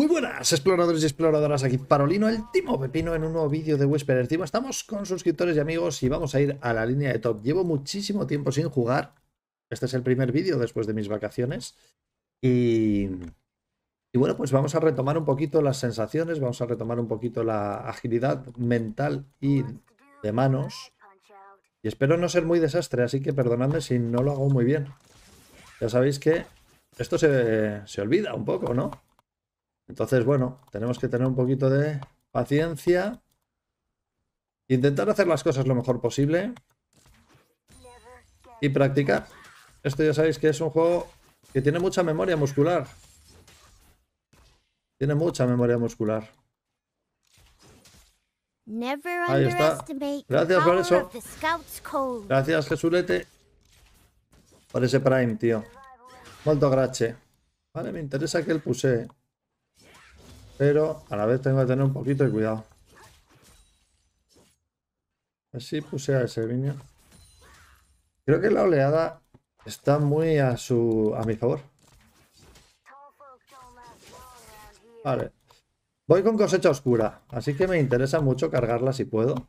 Muy buenas exploradores y exploradoras, aquí Parolino, el Timo Pepino en un nuevo vídeo de Whisper Team. Estamos con suscriptores y amigos y vamos a ir a la línea de top. Llevo muchísimo tiempo sin jugar. Este es el primer vídeo después de mis vacaciones. Y, y bueno, pues vamos a retomar un poquito las sensaciones, vamos a retomar un poquito la agilidad mental y de manos. Y espero no ser muy desastre, así que perdonadme si no lo hago muy bien. Ya sabéis que esto se, se olvida un poco, ¿no? Entonces, bueno, tenemos que tener un poquito de paciencia. Intentar hacer las cosas lo mejor posible. Y practicar. Esto ya sabéis que es un juego que tiene mucha memoria muscular. Tiene mucha memoria muscular. Ahí está. Gracias por eso. Gracias, Jesulete. Por ese Prime, tío. Molto grazie. Vale, me interesa que él puse. Pero a la vez tengo que tener un poquito de cuidado. Así puse a ese viño. Creo que la oleada está muy a su a mi favor. Vale. Voy con cosecha oscura, así que me interesa mucho cargarla si puedo.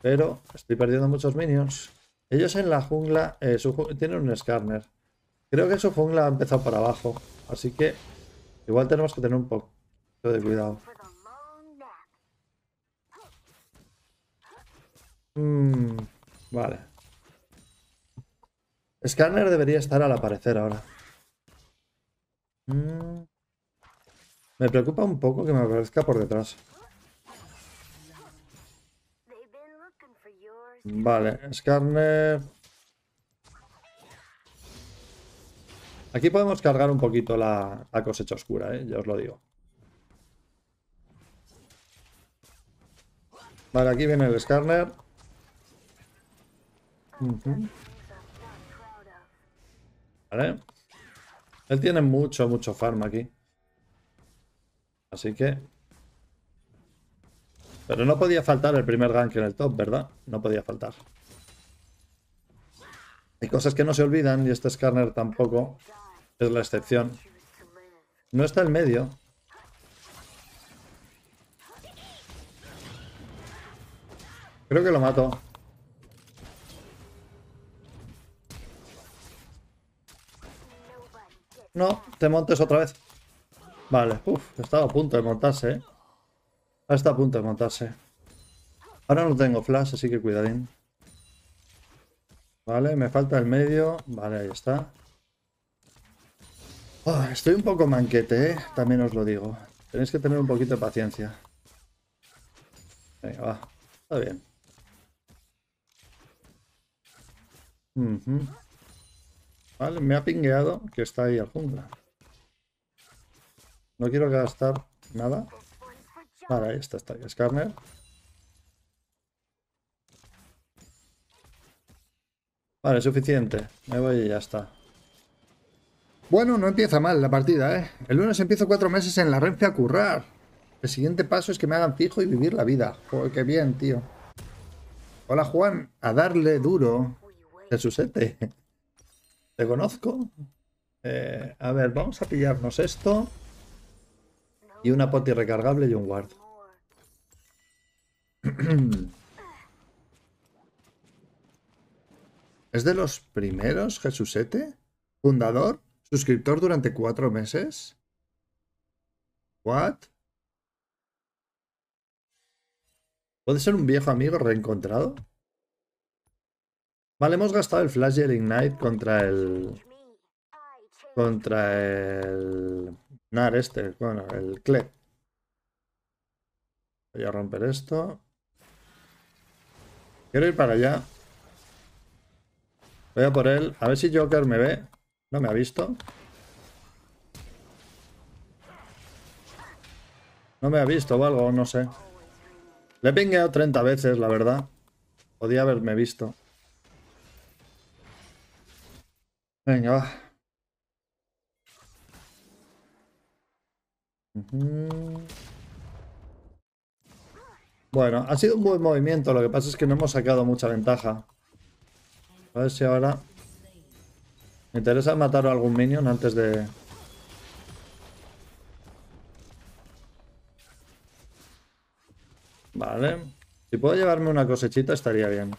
Pero estoy perdiendo muchos minions. Ellos en la jungla eh, tienen un Skarner. Creo que su jungla ha empezado por abajo, así que igual tenemos que tener un poco de cuidado. Mm, vale. Scanner debería estar al aparecer ahora. Mm. Me preocupa un poco que me aparezca por detrás. Vale, Scanner... Aquí podemos cargar un poquito la, la cosecha oscura, ¿eh? ya os lo digo. Vale, aquí viene el Skarner. Vale. Él tiene mucho, mucho farm aquí. Así que... Pero no podía faltar el primer gank en el top, ¿verdad? No podía faltar. Hay cosas que no se olvidan y este Skarner tampoco es la excepción. No está en medio. Creo que lo mato. No, te montes otra vez. Vale, uff, estaba a punto de montarse, ¿eh? Está a punto de montarse. Ahora no tengo flash, así que cuidadín. Vale, me falta el medio. Vale, ahí está. Ah, estoy un poco manquete, ¿eh? También os lo digo. Tenéis que tener un poquito de paciencia. Venga, va. Está bien. Vale, me ha pingueado que está ahí al jungla. No quiero gastar nada. Vale, ahí está, está. Skarner. Vale, suficiente. Me voy y ya está. Bueno, no empieza mal la partida, ¿eh? El lunes empiezo cuatro meses en la Renfe a currar. El siguiente paso es que me hagan fijo y vivir la vida. Joder, qué bien, tío. Hola, Juan. A darle duro. Jesusete. ¿Te conozco? Eh, a ver, vamos a pillarnos esto. Y una poti recargable y un guard. ¿Es de los primeros, Jesusete? ¿Fundador? ¿Suscriptor durante cuatro meses? ¿What? ¿Puede ser un viejo amigo reencontrado? Vale, hemos gastado el Flash y el Ignite contra el... Contra el... Nar este, bueno, el Cle. Voy a romper esto. Quiero ir para allá. Voy a por él. A ver si Joker me ve. No me ha visto. No me ha visto o algo, no sé. Le he pingueado 30 veces, la verdad. Podía haberme visto. Venga, va. Bueno, ha sido un buen movimiento, lo que pasa es que no hemos sacado mucha ventaja. A ver si ahora... Me interesa matar a algún minion antes de... Vale. Si puedo llevarme una cosechita estaría bien.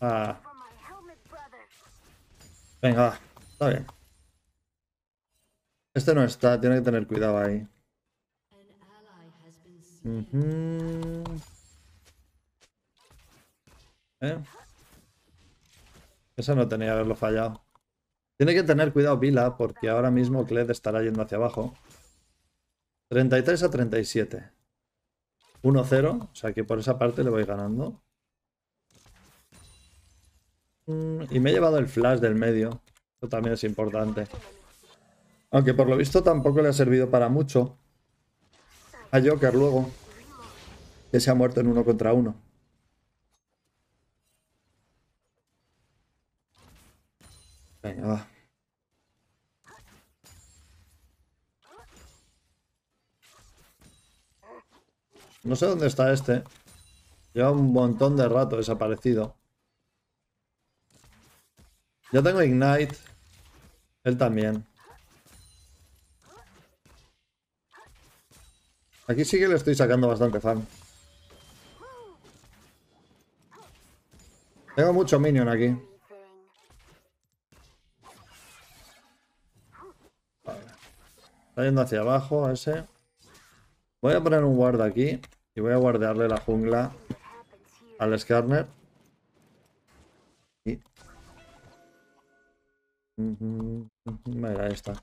Ah... Venga. Está bien. Este no está, tiene que tener cuidado ahí. ¿Eh? Eso no tenía que haberlo fallado. Tiene que tener cuidado Vila, porque ahora mismo Kled estará yendo hacia abajo. 33 a 37. 1-0, o sea que por esa parte le voy ganando. Mm, Y me he llevado el flash del medio. Esto también es importante. Aunque por lo visto tampoco le ha servido para mucho. A Joker luego. Que se ha muerto en uno contra uno. Venga, va. No sé dónde está este. Lleva un montón de rato desaparecido. Yo tengo Ignite. Él también. Aquí sí que le estoy sacando bastante fan. Tengo mucho minion aquí. Está yendo hacia abajo ese. Voy a poner un guard aquí. Y voy a guardarle la jungla al Skarner. Mira, ahí está.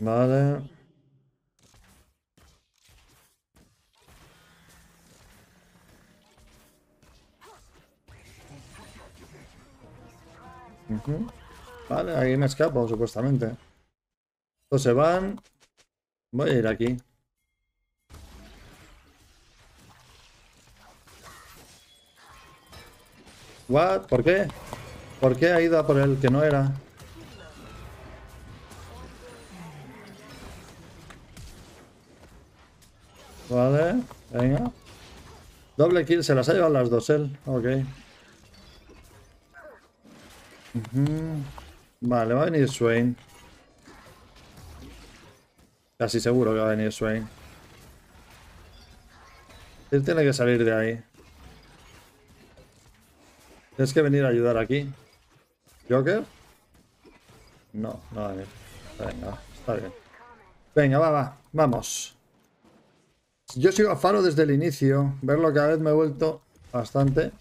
Vale. Ujú. Vale, ahí me escapo, supuestamente. Estos se van. Voy a ir aquí. What? ¿Por qué? ¿Por qué ha ido a por el que no era? Vale, venga. Doble kill, se las ha llevado las dos él. Ok. Ujú. Vale, va a venir Swain. Casi seguro que va a venir Swain. Él tiene que salir de ahí. Tienes que venir a ayudar aquí. ¿Joker? No, no a venir. Venga, está bien. Venga, va, va. Vamos. Yo sigo a Faro desde el inicio. Verlo cada vez me he vuelto bastante.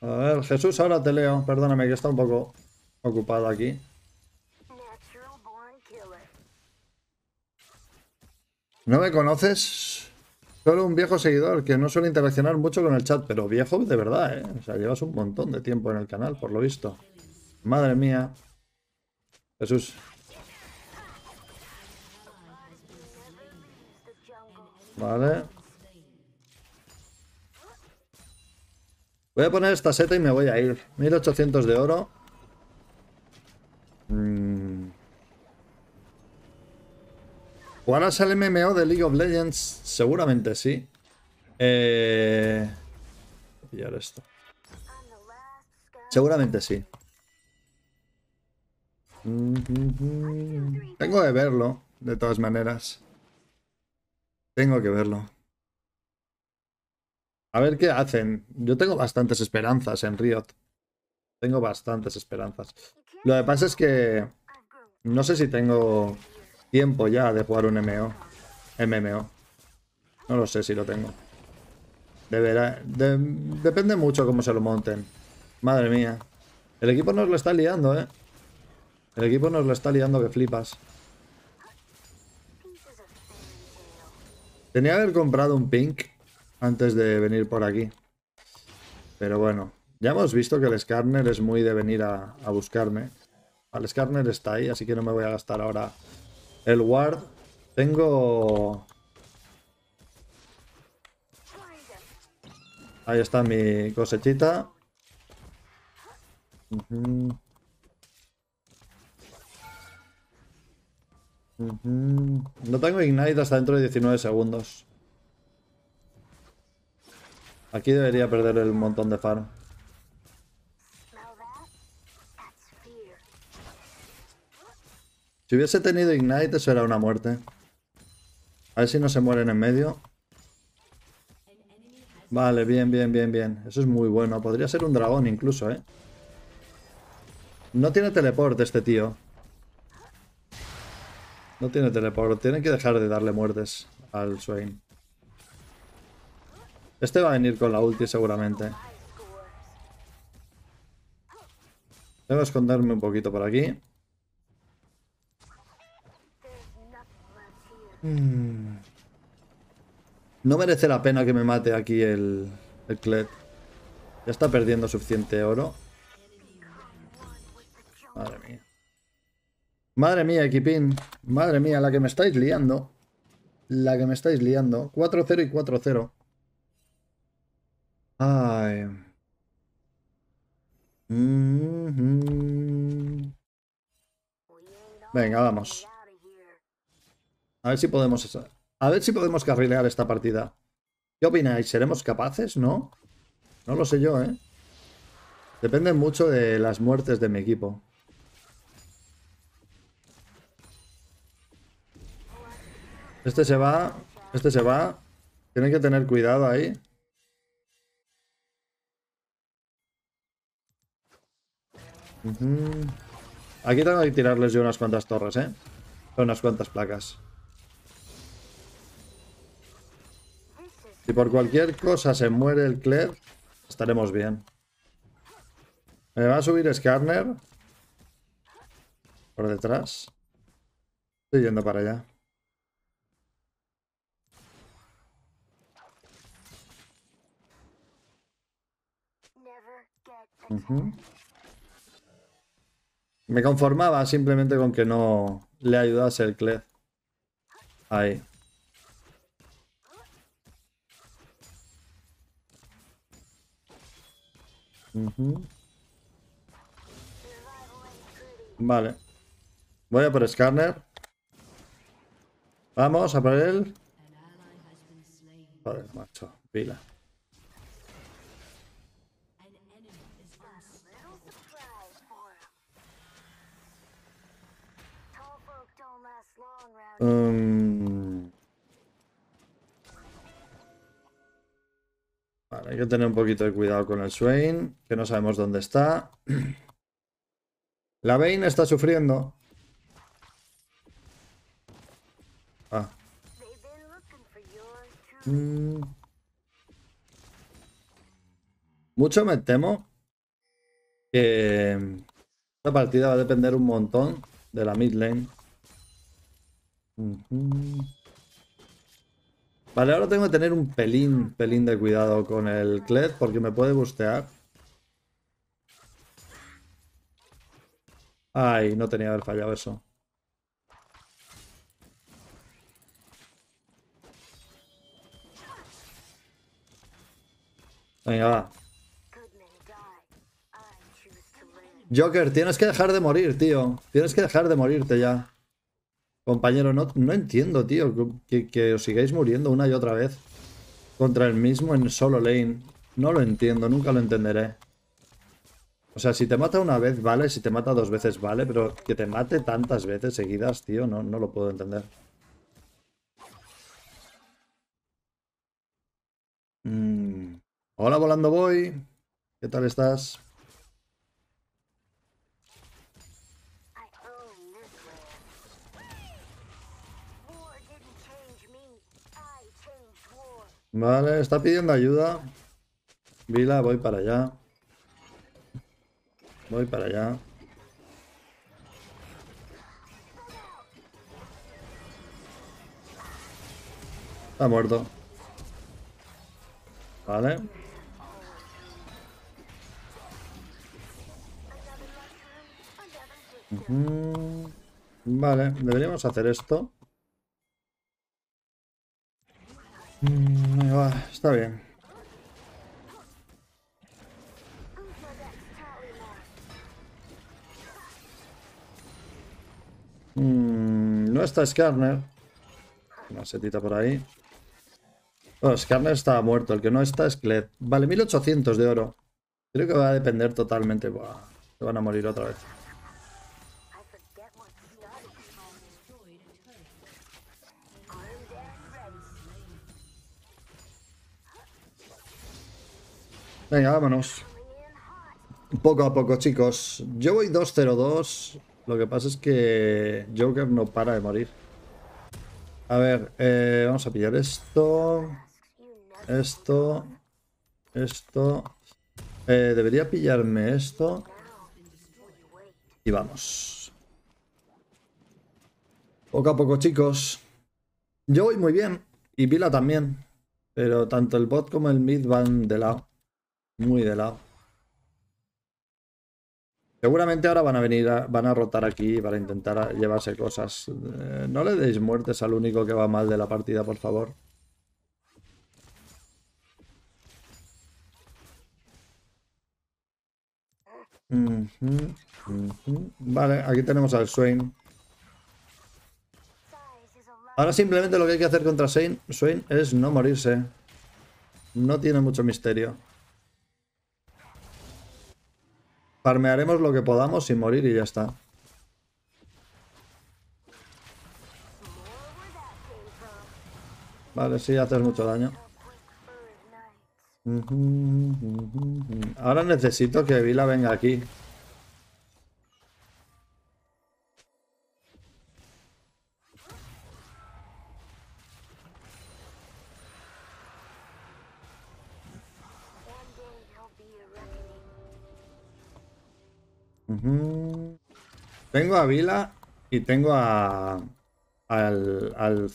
A ver, Jesús, ahora te leo. Perdóname que está un poco ocupado aquí. ¿No me conoces? Solo un viejo seguidor que no suele interaccionar mucho con el chat, pero viejo de verdad, ¿eh? O sea, llevas un montón de tiempo en el canal, por lo visto. Madre mía. Jesús. Vale. Voy a poner esta seta y me voy a ir. 1800 de oro. Mm. ¿Jugarás al MMO de League of Legends? Seguramente sí. Eh... voy a pillar esto. Seguramente sí. Tengo que verlo, de todas maneras. Tengo que verlo. A ver qué hacen. Yo tengo bastantes esperanzas en Riot. Tengo bastantes esperanzas. Lo que pasa es que no sé si tengo tiempo ya de jugar un MMO. MMO. No lo sé si lo tengo. Deberá, de- depende mucho cómo se lo monten. Madre mía. El equipo nos lo está liando, ¿eh? El equipo nos lo está liando que flipas. Tenía que haber comprado un pink antes de venir por aquí. Pero bueno, ya hemos visto que el Skarner es muy de venir a, a buscarme. El Skarner está ahí, así que no me voy a gastar ahora el ward. Tengo... Ahí está mi cosechita. No tengo Ignite hasta dentro de 19 segundos. Aquí debería perder el montón de farm. Si hubiese tenido Ignite, eso era una muerte. A ver si no se mueren en medio. Vale, bien, bien, bien, bien. Eso es muy bueno. Podría ser un dragón incluso, ¿eh? No tiene teleport este tío. No tiene teleport. Tienen que dejar de darle muertes al Swain. Este va a venir con la ulti seguramente. Que esconderme un poquito por aquí. Here. No merece la pena que me mate aquí el, el Kled. Ya está perdiendo suficiente oro. Madre mía. Madre mía, equipín. Madre mía, la que me estáis liando. La que me estáis liando. 4-0 y 4-0. Ay. Ain't all Venga, vamos. A ver si podemos. A ver si podemos carrilear esta partida. ¿Qué opináis? ¿Seremos capaces? ¿No? No lo sé yo, ¿eh? Depende mucho de las muertes de mi equipo. Este se va. Este se va. Tienen que tener cuidado ahí. Aquí tengo que tirarles yo unas cuantas torres, ¿eh? Unas cuantas placas. Si por cualquier cosa se muere el Cled, estaremos bien. Me va a subir Skarner. Por detrás. Estoy yendo para allá. Me conformaba simplemente con que no le ayudase el Cled. Ahí. Pretty. Vale. Voy a por Scanner. Vamos a por él. Joder, macho. Pila. Little hay que tener un poquito de cuidado con el Swain, que no sabemos dónde está. La Vayne está sufriendo. Ah. Mm. Mucho me temo que esta partida va a depender un montón de la mid lane. Vale, ahora tengo que tener un pelín, pelín de cuidado con el Kled porque me puede bustear. Ay, no tenía que haber fallado eso. Venga, va. Joker, tienes que dejar de morir, tío. Tienes que dejar de morirte ya. Compañero, no, no entiendo, tío, que, os sigáis muriendo una y otra vez contra el mismo en solo lane. No lo entiendo, nunca lo entenderé. O sea, si te mata una vez, vale, si te mata dos veces, vale, pero que te mate tantas veces seguidas, tío, no, no lo puedo entender. Mm. Hola, volando voy. ¿Qué tal estás? Vale, está pidiendo ayuda. Vila, voy para allá. Voy para allá. Está muerto. Vale. Vale, deberíamos hacer esto. Mm, va, está bien. Mm, no está Skarner. Una setita por ahí. Bueno, Skarner estaba muerto, el que no está es Kled. Vale, 1800 de oro. Creo que va a depender totalmente. Se van a morir otra vez. Venga, vámonos. Poco a poco, chicos. Yo voy 2-0-2. Lo que pasa es que Joker no para de morir. A ver, eh, vamos a pillar esto. Esto. Esto. Eh, debería pillarme esto. Y vamos. Poco a poco, chicos. Yo voy muy bien. Y Vila también. Pero tanto el bot como el mid van de lado. Muy de lado. Seguramente ahora van a venir, a- van a rotar aquí para intentar llevarse cosas. Eh, no le deis muertes al único que va mal de la partida, por favor. Vale, aquí tenemos al Swain. Ahora simplemente lo que hay que hacer contra Swain es no morirse. No tiene mucho misterio. Farmearemos lo que podamos sin morir y ya está. Vale, sí, haces mucho daño. Ahora necesito que Vila venga aquí. Ujú. Tengo a Vila y tengo a. Al, al.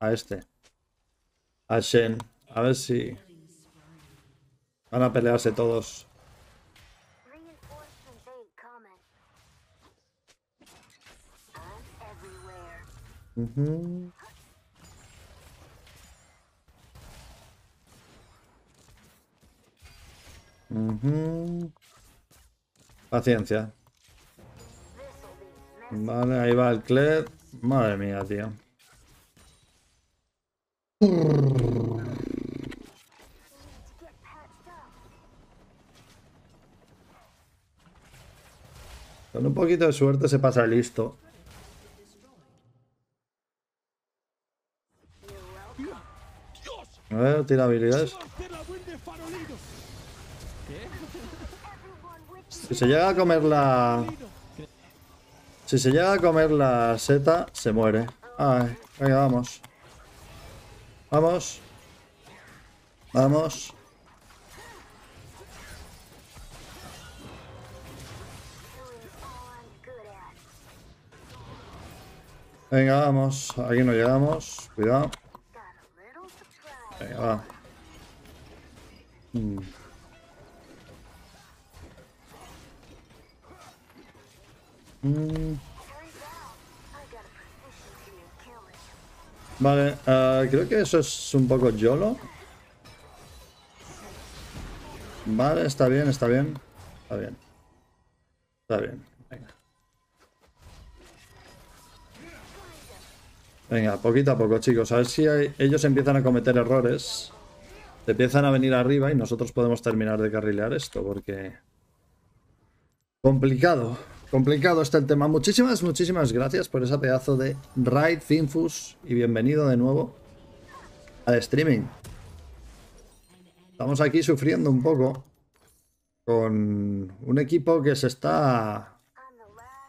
A este. A Shen. A ver si. Van a pelearse todos. Ujú. Ujú. Paciencia. Vale, ahí va el Kled. Madre mía, tío. Con un poquito de suerte se pasa listo. A ver, tira habilidades. Si se llega a comer la. Si se llega a comer la seta, se muere. Ay, venga, vamos. Vamos. Vamos. Venga, vamos. Aquí no llegamos. Cuidado. Venga, va. Mm. Killing. Vale, ah, creo que eso es un poco YOLO. Vale, está bien, está bien. Está bien. Está bien. Venga. Poquito a poco, chicos. A ver si ellos empiezan a cometer errores. Empiezan a venir arriba y nosotros podemos terminar de carrilear esto, porque... Complicado. Complicado está el tema. Muchísimas, muchísimas gracias por ese pedazo de Raid Finfus y bienvenido de nuevo al streaming. Estamos aquí sufriendo un poco con un equipo que se está,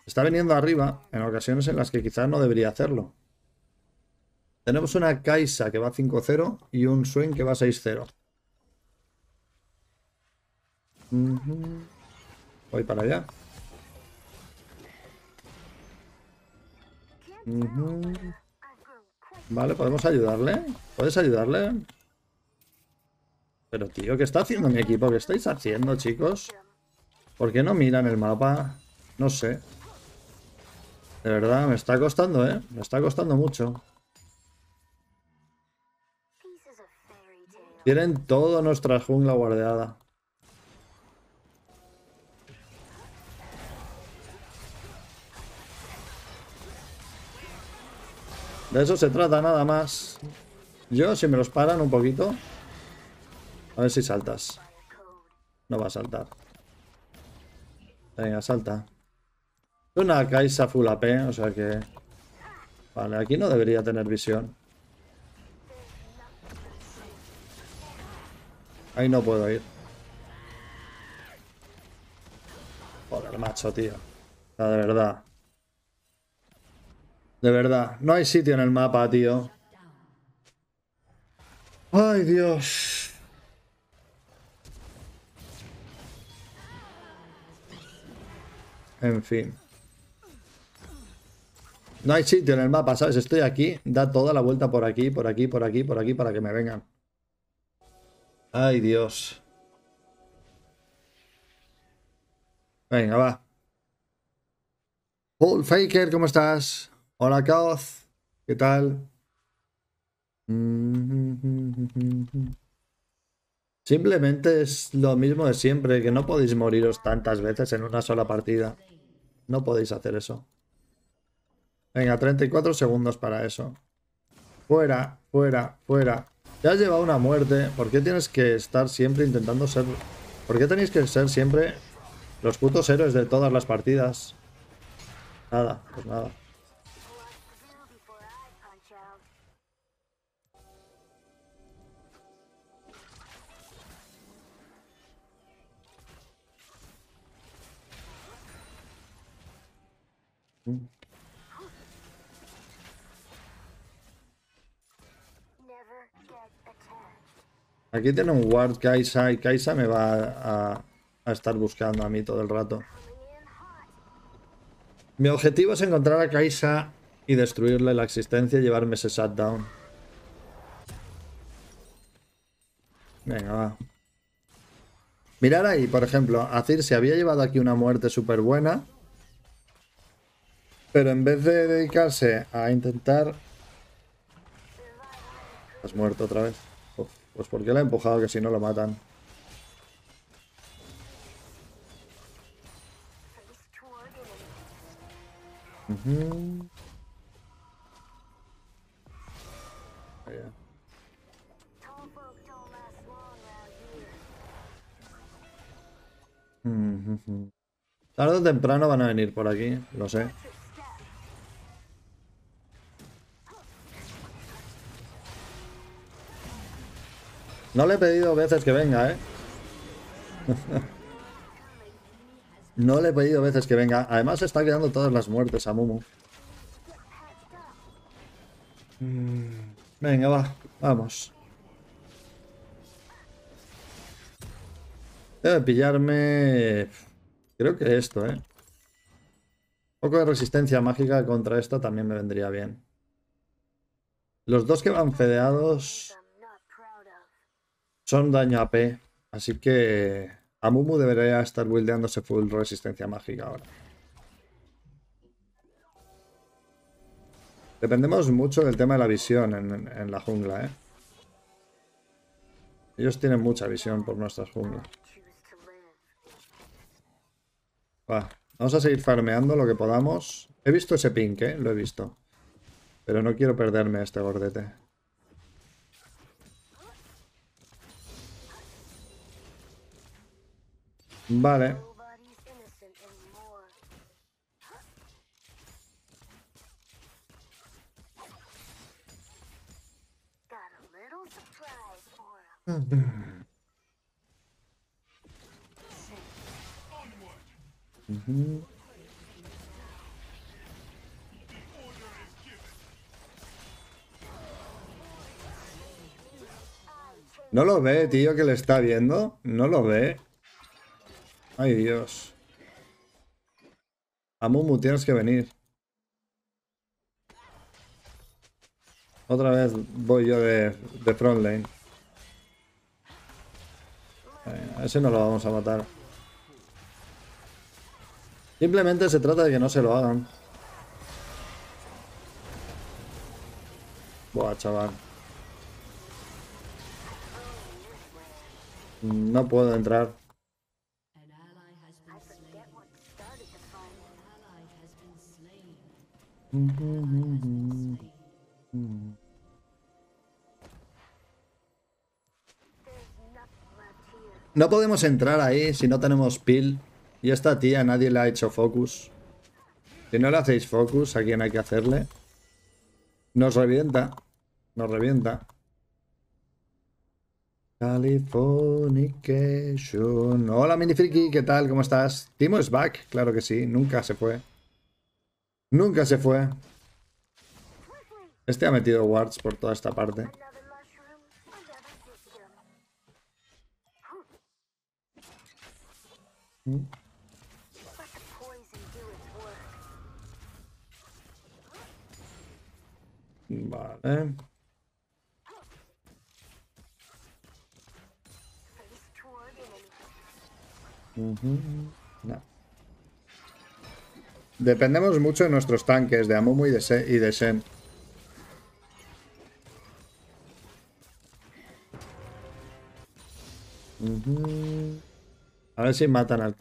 está viniendo arriba en ocasiones en las que quizás no debería hacerlo. Tenemos una Kaisa que va 5-0 y un Swain que va 6-0. Ujú. Voy para allá. Vale, ¿podemos ayudarle? ¿Puedes ayudarle? Pero tío, ¿qué está haciendo mi equipo? ¿Qué estáis haciendo, chicos? ¿Por qué no miran el mapa? No sé. De verdad, me está costando, ¿eh? Me está costando mucho. Tienen toda nuestra jungla guardeada. De eso se trata, nada más. Yo, si me los paran un poquito. A ver si saltas. No va a saltar. Venga, salta. Una Kaisa full AP, o sea que... Vale, aquí no debería tener visión. Ahí no puedo ir. Joder, macho, tío. Sea, de verdad. De verdad. No hay sitio en el mapa, tío. Ay, Dios. En fin. No hay sitio en el mapa, ¿sabes? Estoy aquí, da toda la vuelta por aquí, por aquí, por aquí, por aquí, para que me vengan. Ay, Dios. Venga, va. Paul Faker, ¿cómo estás? Hola, Kaoz. ¿Qué tal? Simplemente es lo mismo de siempre, que no podéis moriros tantas veces en una sola partida. No podéis hacer eso. Venga, 34 segundos para eso. Fuera, fuera, fuera. Ya has llevado una muerte. ¿Por qué tienes que estar siempre intentando ser... ¿Por qué tenéis que ser siempre los putos héroes de todas las partidas? Nada, pues nada. Aquí tiene un ward Kaisa y Kaisa me va a, estar buscando a mí todo el rato. Mi objetivo es encontrar a Kaisa y destruirle la existencia y llevarme ese shutdown. Venga, va. Mirar ahí, por ejemplo, Azir se había llevado aquí una muerte súper buena. Pero en vez de dedicarse a intentar... Has muerto otra vez. Pues porque la he empujado que si no lo matan. Here. Ujujú. Tarde o temprano van a venir por aquí, lo sé. No le he pedido veces que venga, ¿eh? no le he pedido veces que venga. Además se está quedando todas las muertes a Mumu. Mm, Venga, va. Vamos. Debe pillarme... Creo que esto, ¿eh? Un poco de resistencia mágica contra esto también me vendría bien. Los dos que van fedeados son daño AP, así que Amumu debería estar buildeándose full resistencia mágica ahora. Dependemos mucho del tema de la visión en, en la jungla, ¿eh? Ellos tienen mucha visión por nuestras junglas. Va, vamos a seguir farmeando lo que podamos. He visto ese pink, ¿eh? Lo he visto. Pero no quiero perderme este gordete. Ujú. No lo ve, tío, que le está viendo. No lo ve. Ay, Dios. Amumu, tienes que venir. Otra vez voy yo de, de front lane. A ese no lo vamos a matar. Simplemente se trata de que no se lo hagan. Buah, chaval. No puedo entrar. No podemos entrar ahí si no tenemos pil. Y esta tía nadie le ha hecho focus. Si no le hacéis focus, ¿a quién hay que hacerle? Nos revienta. Nos revienta. Californication. Hola, Minifriki, ¿qué tal? ¿Cómo estás? Timo es back, claro que sí, nunca se fue. Nunca se fue. Este ha metido wards por toda esta parte. Another system. Let Dependemos mucho de nuestros tanques, de Amumu y de, Se- y de. Ujú. A ver si matan al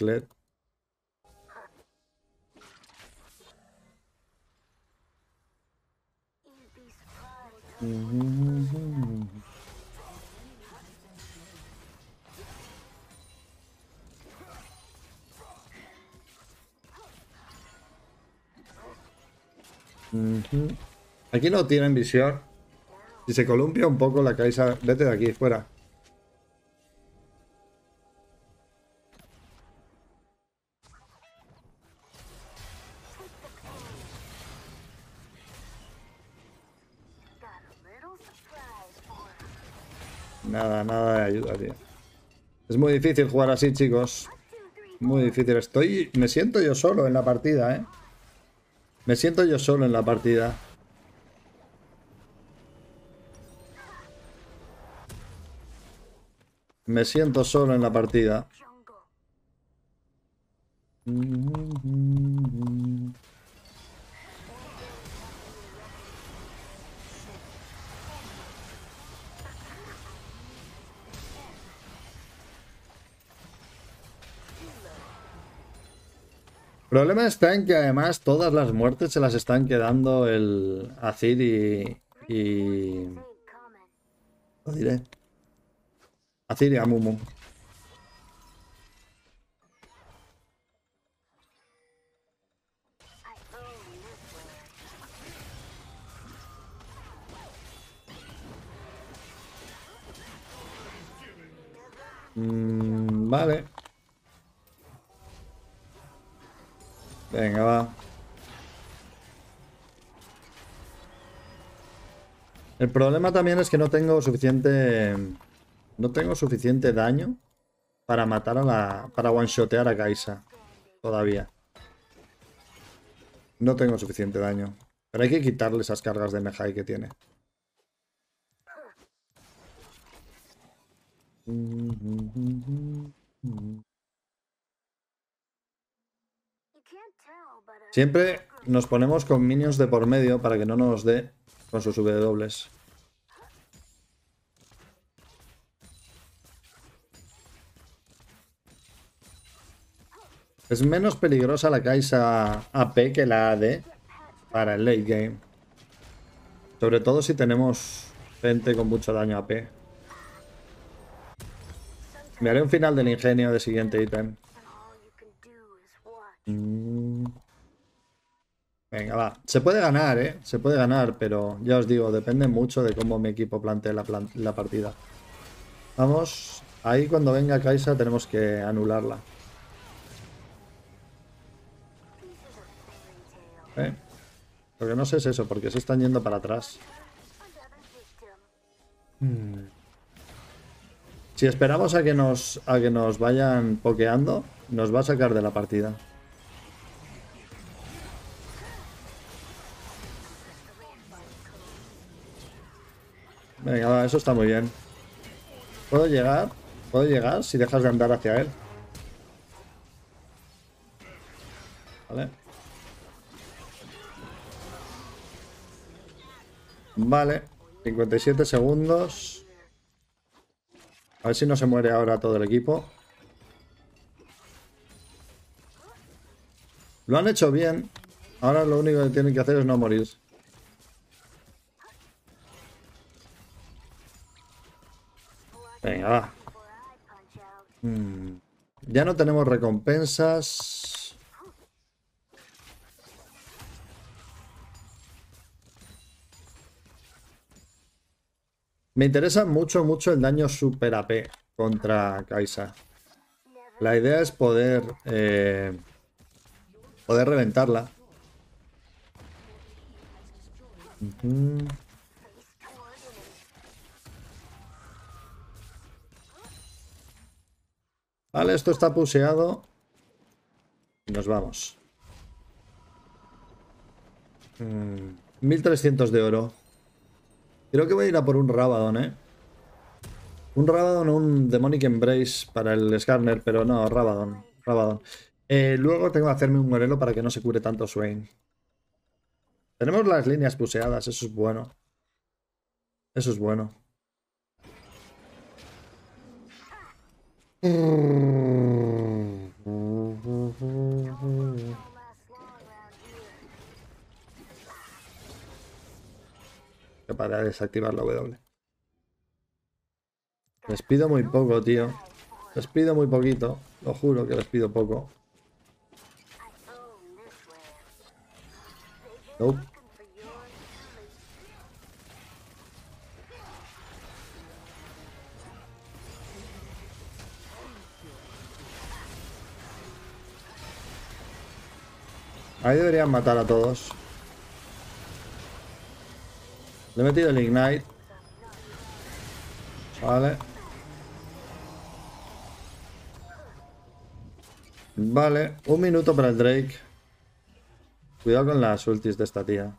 be Aquí no tienen visión. Si se columpia un poco la Kaisa, vete de aquí, fuera. Nada, nada de ayuda, tío. Es muy difícil jugar así, chicos. Muy difícil. Estoy. Me siento yo solo en la partida, eh. Me siento yo solo en la partida. Me siento solo en la partida. Problema está en que además todas las muertes se las están quedando el Azir y. Lo diré. Azir y Amumu. Mm, vale. Venga, va. El problema también es que no tengo suficiente. No tengo suficiente daño para matar a la. para one-shotear a Kaisa. Todavía. No tengo suficiente daño. Pero hay que quitarle esas cargas de Mejai que tiene. You Siempre nos ponemos con minions de por medio para que no nos dé con sus W. Es menos peligrosa la Kaisa AP que la AD para el late game. Sobre todo si tenemos gente con mucho daño AP. Me haré un final del ingenio de siguiente ítem. Mm. Venga, va. Se puede ganar, ¿eh? Se puede ganar, pero ya os digo, depende mucho de cómo mi equipo plantee la, partida. Vamos. Ahí cuando venga Kaisa tenemos que anularla. ¿eh? Lo que no sé es eso, porque se están yendo para atrás. Victim. Si esperamos a que nos, a que nos vayan pokeando, nos va a sacar de la partida. Venga, va, eso está muy bien. ¿Puedo llegar? ¿Puedo llegar si dejas de andar hacia él? Vale. Vale. 57 segundos. A ver si no se muere ahora todo el equipo. Lo han hecho bien. Ahora lo único que tienen que hacer es no morir. Venga, va. Mm, Ya no tenemos recompensas. Me interesa mucho, mucho el daño super AP contra Kaisa. La idea es poder eh, poder reventarla. Vale, esto está puseado. Nos vamos. Mm, 1300 de oro. Creo que voy a ir a por un Rabadon, ¿eh? Un Rabadon o un Demonic Embrace para el Skarner, pero no, Rabadon. Rabadon. Eh, luego tengo que hacerme un Morelo para que no se cure tanto Swain. Tenemos las líneas puseadas, eso es bueno. Eso es bueno. De desactivar la W. Les pido muy poco, tío. Les pido muy poquito. Lo juro que les pido poco. Nope. Ahí deberían matar a todos. Le he metido el Ignite. Vale. Vale, un minuto para el Drake. Cuidado con las ultis de esta tía.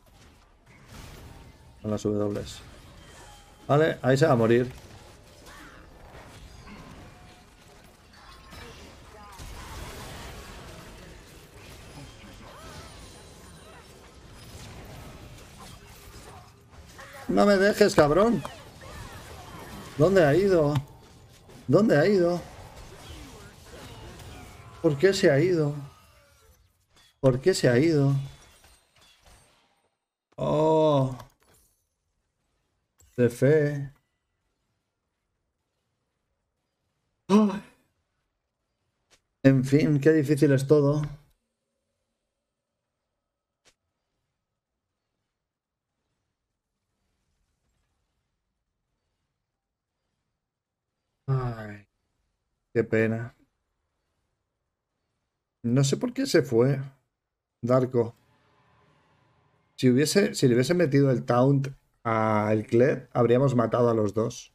Con las W. Vale, ahí se va a morir. No me dejes, cabrón. ¿Dónde ha ido? ¿Dónde ha ido? ¿Por qué se ha ido? ¿Por qué se ha ido? Oh. De fe. Ay. En fin, qué difícil es todo. Qué pena. No sé por qué se fue. Darko. Si hubiese, si le hubiese metido el taunt a el Kled, habríamos matado a los dos.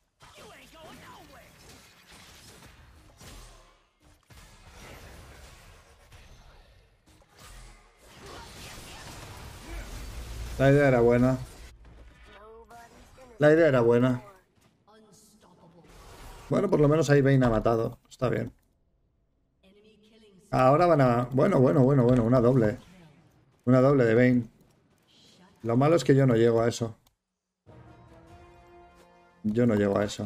La idea era buena. La idea era buena. Bueno, por lo menos ahí Vayne ha matado. Está bien. Ahora van a... Bueno, bueno, bueno, bueno. Una doble. Una doble de Vayne. Lo malo es que yo no llego a eso. Yo no llego a eso.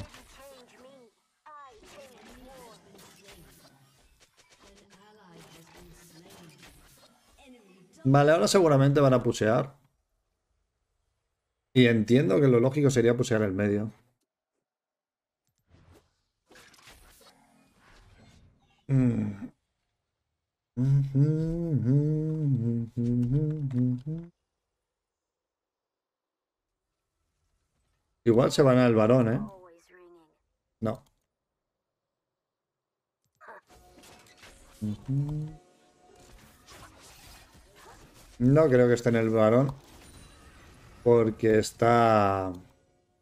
Vale, ahora seguramente van a pusear. Y entiendo que lo lógico sería pusear el medio. Mm. Igual se van al varón, ¿eh? No. No creo que esté en el varón. Porque está...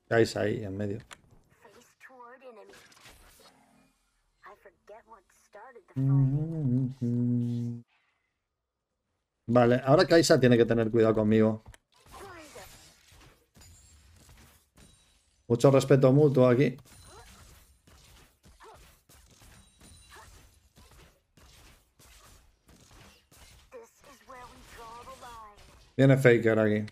Ahí en medio. Vale, ahora Kaisa tiene que tener cuidado conmigo. Mucho respeto mutuo aquí. Viene Faker aquí.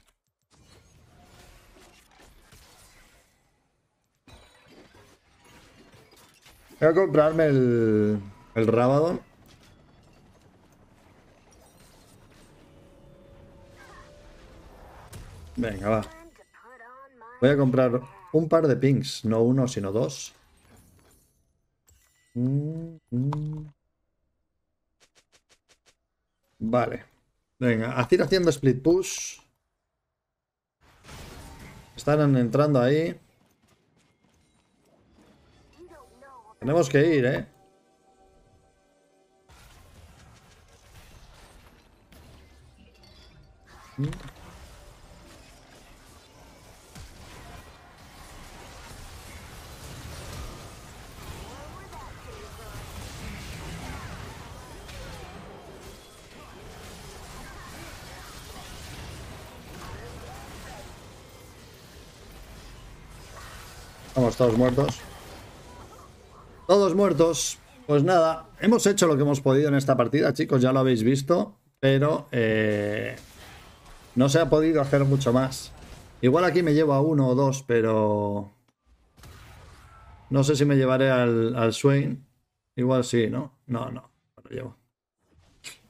Voy a comprarme el, el Rabadon. Venga, va. Voy a comprar un par de pings, no uno, sino dos. Mm, mm. Vale. Venga, Azir haciendo split push. Están entrando ahí. Tenemos que ir, ¿eh? Vamos, todos muertos. Todos muertos. Pues nada, hemos hecho lo que hemos podido en esta partida, chicos, ya lo habéis visto, pero eh, no se ha podido hacer mucho más. Igual aquí me llevo a uno o dos, pero no sé si me llevaré al, al Swain. Igual sí, ¿no? No, no, no lo llevo.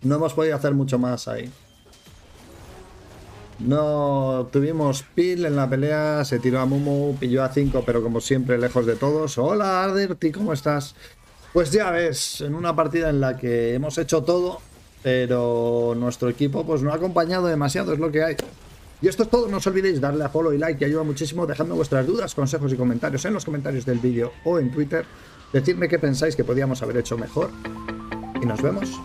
No hemos podido hacer mucho más ahí. No tuvimos Pil en la pelea, se tiró a Mumu, pilló a 5, pero como siempre lejos de todos. Hola Arderty, ¿cómo estás? Pues ya ves, en una partida en la que hemos hecho todo, pero nuestro equipo pues no ha acompañado demasiado, es lo que hay. Y esto es todo, no os olvidéis darle a follow y like, que ayuda muchísimo, dejadme vuestras dudas, consejos y comentarios en los comentarios del vídeo o en Twitter. Decidme qué pensáis que podíamos haber hecho mejor. Y nos vemos